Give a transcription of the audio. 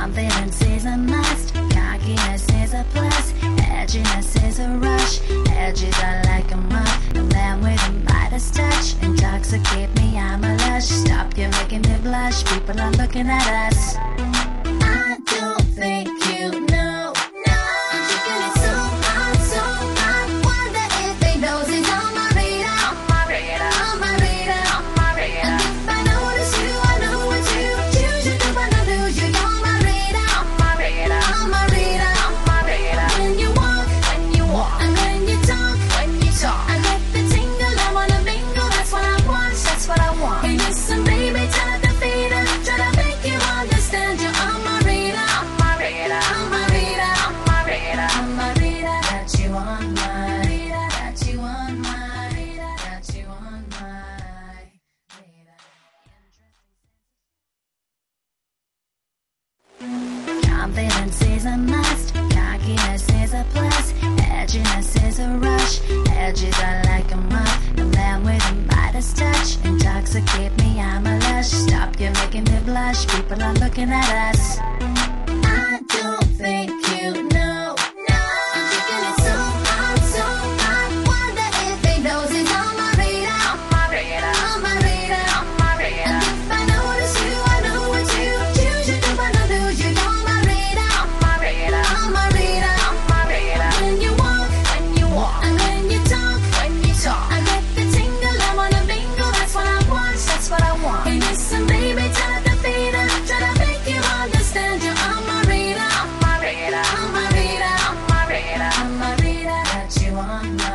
Confidence is a must, cockiness is a plus, edginess is a rush. Edges are like a muff, a man with a Midas touch. Intoxicate me, I'm a lush. Stop, you're making me blush. People are looking at us. I don't think Confidence is a must, cockiness is a plus, edginess is a rush. Edges are like a muff, a man with a Midas touch. Intoxicate me, I'm a lush. Stop, you're making me blush. People are looking at us. one.